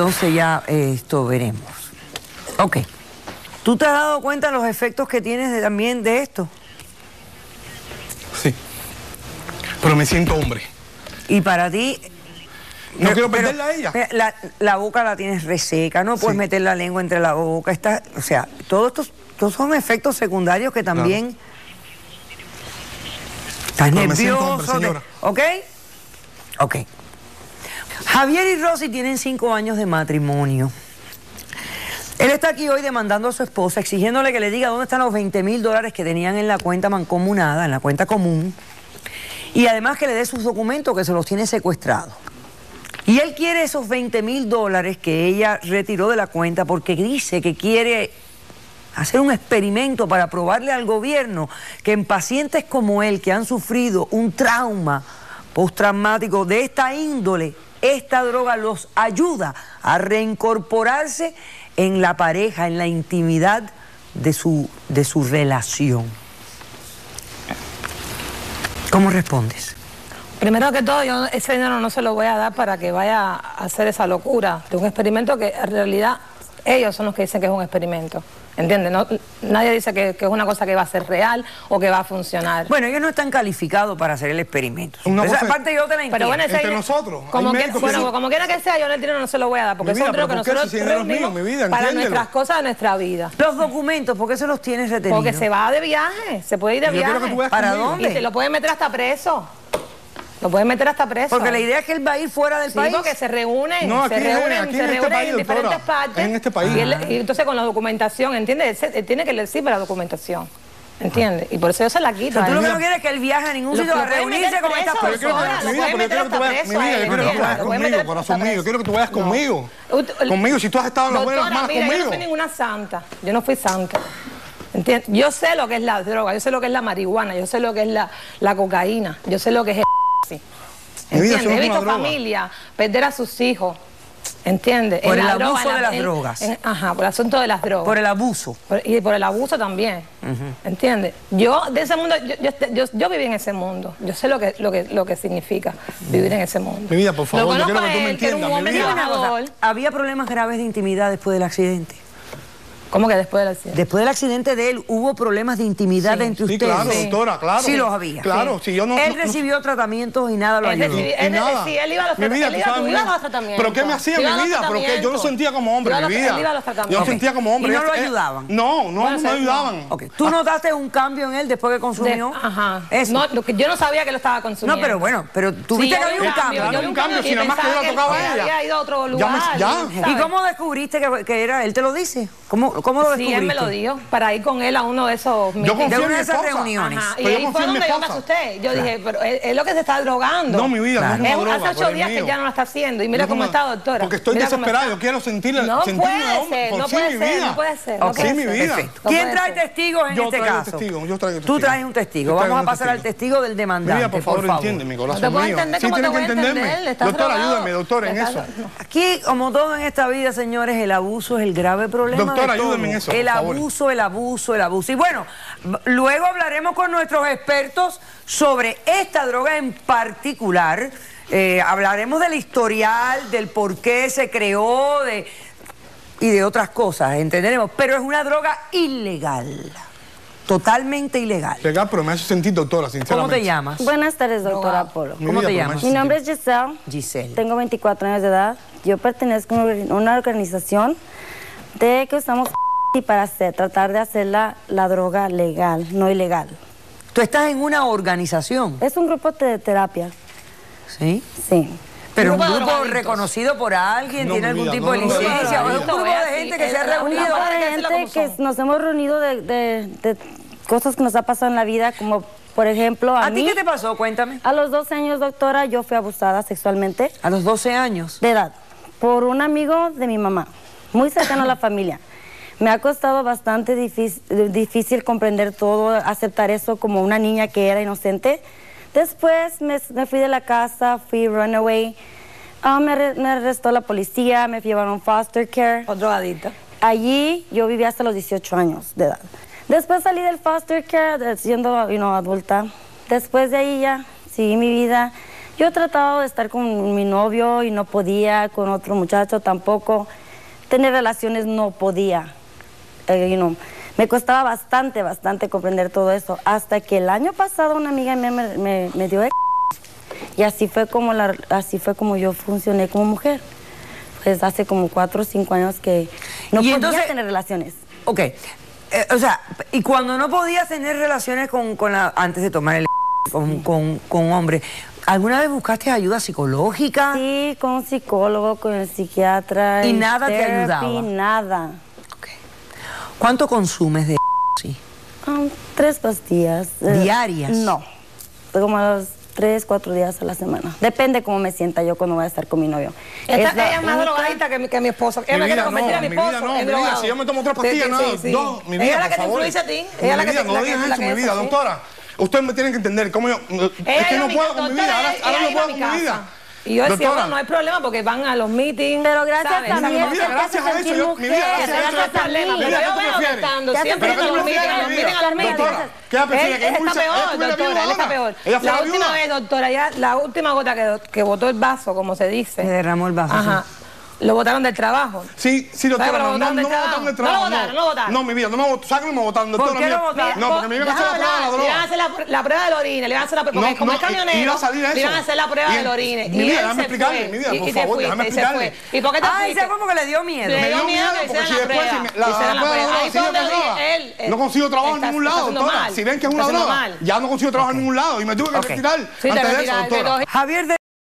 entonces ya eh, esto veremos. Ok. ¿Tú te has dado cuenta de los efectos que tienes de- también de esto? Sí. Pero me siento hombre. Y para ti... No pero- quiero pero, perderla a ella. La, la boca la tienes reseca, no puedes Sí. meter la lengua entre la boca. Está, o sea, todos estos, todos son efectos secundarios que también... Estás Pero me siento hombre, nervioso. señora. ¿Ok? Ok. Javier y Rosy tienen cinco años de matrimonio. Él está aquí hoy demandando a su esposa, exigiéndole que le diga dónde están los 20 mil dólares que tenían en la cuenta mancomunada, en la cuenta común, y además que le dé sus documentos que se los tiene secuestrados. Y él quiere esos 20 mil dólares que ella retiró de la cuenta porque dice que quiere hacer un experimento para probarle al gobierno que en pacientes como él, que han sufrido un trauma postraumático de esta índole, esta droga los ayuda a reincorporarse en la pareja, en la intimidad de su, de su relación. ¿Cómo respondes? Primero que todo, yo ese dinero no se lo voy a dar para que vaya a hacer esa locura de un experimento que en realidad ellos son los que dicen que es un experimento. ¿Entiendes? No- nadie dice que, que es una cosa que va a ser real o que va a funcionar. Bueno, ellos no están calificados para hacer el experimento. Una Esa cosa- parte yo te la entiendo. Pero bueno, Entre nosotros, Como, que- bueno, sí. como quiera que sea, yo el dinero no se lo voy a dar, porque Mi es un vida, dinero que pero ¿por qué nosotros mío, mi vida? para nuestras cosas de nuestra vida. Los documentos, ¿por qué se los tienes retenidos? Porque se va de viaje, se puede ir de Yo viaje. que tú ¿Para conmigo. dónde? Y te lo pueden meter hasta preso. Lo pueden meter hasta preso. Porque la idea es que él va a ir fuera del Sí, país. porque se reúnen, No, se aquí es, reúnen, aquí se en este reúnen país, en doctora. diferentes partes. En este país. Y, él- y entonces con la documentación, ¿entiendes? Él, él tiene que decir para la documentación, ¿entiendes? Y por eso yo se la quito. O sea, tú lo que no quieres es que él viaje a ningún Lo- sitio a reunirse con estas personas. Yo quiero meter que tú vayas, conmigo, meter corazón hasta mío, yo quiero que tú vayas conmigo. Conmigo, si tú has estado en las buenas, malas mira, yo no conmigo. soy ninguna santa. Yo no fui santa. ¿Entiendes? Yo sé lo que es la droga, yo sé lo que es la marihuana, yo sé lo que es la, la cocaína, yo sé lo que es el ¿sí? Mi vida, ¿Entiendes? He visto familia perder a sus hijos. ¿Entiendes? Por En el abuso droga, de la- las en- drogas. en- ajá, por el asunto de las drogas. Por el abuso. Por- y por el abuso también. ¿Entiendes? Yo de ese mundo, yo, yo, yo, yo viví en ese mundo. Yo sé lo que, lo que, lo que significa vivir en ese mundo. Mi vida, por favor, Lo yo quiero que tú me entiendas. ¿Había problemas graves de intimidad después del accidente? ¿Cómo que después del accidente? Después del accidente de él, ¿hubo problemas de intimidad Sí. entre Sí, ustedes? claro, doctora, claro. Sí los había. Claro, si yo no... él no- no- recibió tratamientos y nada lo Él ayudó. Y él- nada. sí, él iba a los Mi vida, él tú iba- sabes tratamientos. ¿Pero qué me hacía ibas mi vida? Yo lo tratamientos. sentía como hombre, mi vida. él iba a los Yo tratamientos. lo sentía como hombre. ¿Y no lo ayudaban? No, no, no ayudaban. ¿Tú notaste un cambio en él después que consumió? ajá. Eso. No, yo no sabía que lo estaba consumiendo. No, pero bueno, pero tuviste Sí, que yo había un cambio. yo vi un cambio, y si nada más que yo la tocaba a ella. había ido a otro Ya lugar. ¿Y cómo descubriste que, que era? ¿Él te lo dice? ¿Cómo, cómo lo Sí, descubriste? él me lo dio para ir con él a uno de esos Yo confío De en una de esas esposa. reuniones. Ajá, Y ahí fue donde yo me asusté. Yo dije, pero él lo que se está drogando. No, mi vida, no es una Es- droga, Hace ocho es días que ya no lo está haciendo. Y mira cómo está, doctora. Porque estoy desesperado, yo quiero sentirle- No sentirme puede hombre, ser, por no sí, puede mi ser, vida. no puede ser. Por no sí, puede mi ser. vida. Perfecto. No ¿Quién trae testigos en este caso? testigos, yo traigo Tú traes un testigo. Vamos a pasar al testigo. del demandante, por favor, entiende, mi No corazón mío. entender Sí, que entender. entenderme. Doctora, drogado. ayúdame, doctor, en eso. no. Aquí, como todo en esta vida, señores, el abuso es el grave problema. Doctora, de todo. Ayúdeme en eso, El por favor. abuso, el abuso, el abuso. Y bueno, luego hablaremos con nuestros expertos sobre esta droga en particular. Eh, hablaremos del historial, del por qué se creó de, y de otras cosas, entenderemos. Pero es una droga ilegal. Totalmente ilegal. Legal, pero me hace sentir doctora, ¿Cómo sinceramente. te llamas? Buenas tardes, doctora Drogado. Polo. ¿Cómo vida, te llamas? Mi nombre es Giselle. Giselle. Tengo 24 años de edad. Yo pertenezco a una organización de que usamos y para hacer, tratar de hacer la, la droga legal, no ilegal. Tú estás en una organización, Es un grupo de terapia, ¿sí? sí. Pero un Grupo grupo reconocido por alguien, No, tiene algún tipo no, de no, no, licencia, no, es un grupo de gente que se ha reunido. hay que de gente que nos hemos reunido de, de- de cosas que nos ha pasado en la vida, como por ejemplo a, ¿A ti qué te pasó? Cuéntame. A los 12 años, doctora, yo fui abusada sexualmente A los 12 años. de edad por un amigo de mi mamá, muy cercano a la familia. Me ha costado bastante difícil, difícil comprender todo, aceptar eso como una niña que era inocente. Después me, me fui de la casa, fui runaway. Ah, me, me arrestó la policía, me llevaron a foster care. O drogadita. Allí yo viví hasta los 18 años de edad. Después salí del foster care siendo you know, adulta. Después de ahí ya seguí mi vida. Yo he tratado de estar con mi novio y no podía, con otro muchacho tampoco. Tener relaciones no podía. Eh, you know, me costaba bastante, bastante comprender todo eso. Hasta que el año pasado una amiga mía me, me- me dio y así fue como la, así fue como yo funcioné como mujer. Pues hace como cuatro o cinco años que no Y podía entonces- tener relaciones. Ok. Eh, o sea, y cuando no podías tener relaciones con, con la, antes de tomar el con, con, con hombre, ¿alguna vez buscaste ayuda psicológica? Sí, con un psicólogo, con el psiquiatra. ¿Y nada te ayudaba? Nada. ¿Cuánto consumes de sí? Ah, tres pastillas. eh, ¿Diarias? No. Como a los tres, cuatro días a la semana. Depende cómo me sienta yo cuando voy a estar con mi novio. Esta, Es la ella es más drogadita que mi, que mi esposo. Ella Mi vida no, a mi mi vida no, mi vida, si yo me tomo otra pastilla, Sí, nada, sí, sí. dos, mi Ella vida, es la que te influye a ti. Ella es la que vida, te no eso, mi vida, doctora. Ustedes me tienen que entender cómo yo... Es que no a puedo con mi vida, ahora, no a puedo con mi vida. casa. Y yo decía, bueno, no hay problema porque van a los meetings. Pero gracias ¿sabes? a mí mi vida, gracias a eso, yo- mi vida, gracias a eso, es yo- el problema, mi pero vida, yo ¿qué tú veo que estando siempre en los meetings, en los meetings a los meetings. Doctora, ¿qué? Él es está peor, doctora, él está peor. La última vez, doctora, ya la última gota que, que botó el vaso, como se dice. Se derramó el vaso, Ajá. Lo botaron del trabajo. Sí, sí, doctora, ¿Sabes? no, no, votaron no del me votaron del trabajo. No lo votaron, no lo votaron. No, mi vida, no me votaron, sáquenme, me votaron, doctora. ¿Por qué lo votaron? No, porque me iban a hacer la prueba de la Le iban a droga. hacer la, la prueba del orine, le iban a hacer la prueba, porque No, como no, es camionero, iba a salir eso. le iban a hacer la prueba Y- del orine. mi vida, déjame explicarle, mi vida, por favor, déjame explicarle. ¿Y por qué te Ay, fuiste? se fue porque le dio miedo. Le Me dio miedo que hicieran la después prueba. me- la prueba de droga Ahí sigue fue donde con droga. él, él No consigo trabajo en ningún lado, doctora. Si ven que es una droga, mal. ya no consigo trabajo en ningún lado y me tuve que retirar antes de eso, doctora. Javier